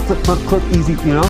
flip, flip, clip, easy, you know?